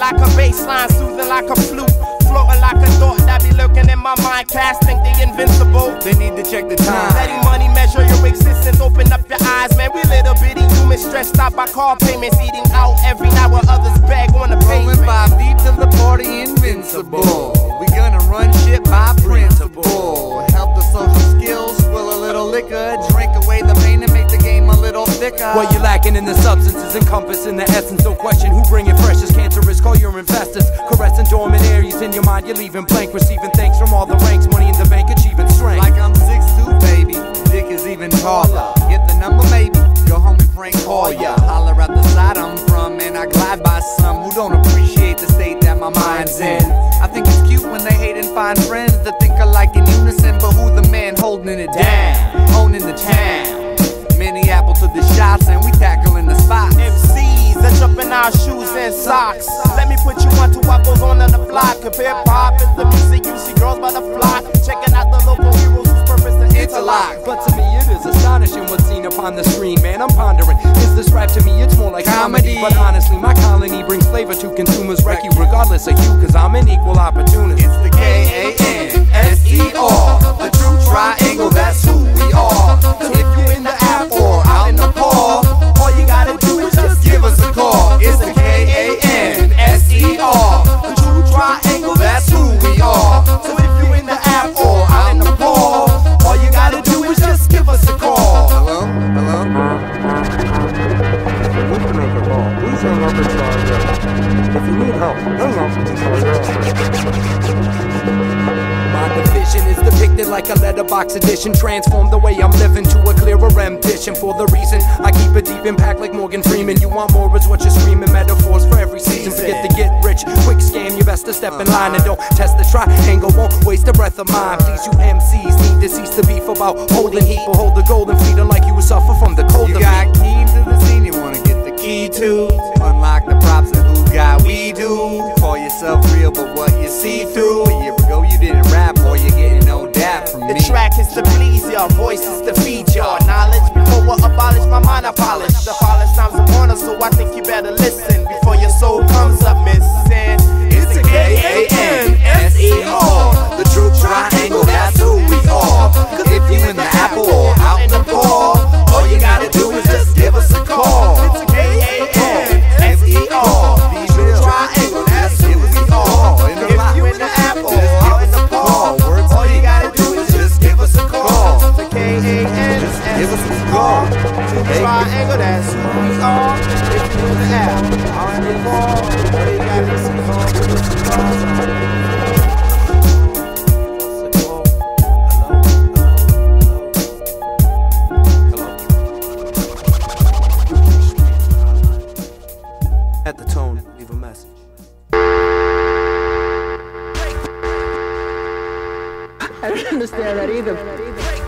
like a bass line, soothing like a flute. Floating like a thought that be lurking in my mind. Cast think they invincible. They need to check the time. Steady money measure your existence. Open up your eyes, man. We little bitty humans stressed out by car payments. Eating out every night while others beg on the pavement. Rolling five deep till the party invincible. We gonna lacking in the substances encompassing the essence. Don't question who bringing fresh is cancerous. Call your investors. Caressing dormant areas in your mind. You're leaving blank. Receiving thanks from all the ranks. Money in the bank, achieving strength. Like I'm 6'2, baby. Dick is even taller. Get the number, maybe. Go home and prank call ya. Holler at the side I'm from, and I glide by some who don't appreciate the state that my mind's in. I think it's cute when they hate and find friends that think alike in unison, but who the man holding it down? Owning the town. And socks. Let me put you on to what goes on in the block. Compare pop is the music you see girls by the flock. Checking out the local heroes whose purpose to interlock. But to me it is astonishing what's seen upon the screen, man. I'm pondering. Is this rap to me? It's more like comedy. Comedy. But honestly, my colony brings flavor to consumers. Wreck you regardless of you, cause I'm an equal opportunist. It's the K-A-N-S-E-R, the true triangle, If you need help, hang. My division is depicted like a letterbox edition. Transform the way I'm living to a clearer ambition. For the reason I keep a deep impact like Morgan Freeman. You want more is what you're screaming. Metaphors for every season. Forget to get rich. Quick scam, you best to step in line and don't test the triangle. Won't waste a breath of mine. Please, you MCs need to cease the beef about holding heat. Or hold the golden feeder like you suffer from the yourself real, but what you see through. A year ago you didn't rap, or you're getting no dap from The me. track is to please y'all, voice is to feed y'all. Triangle, that's who we are. If you in the a call. At the tone, leave a message. I don't understand that either.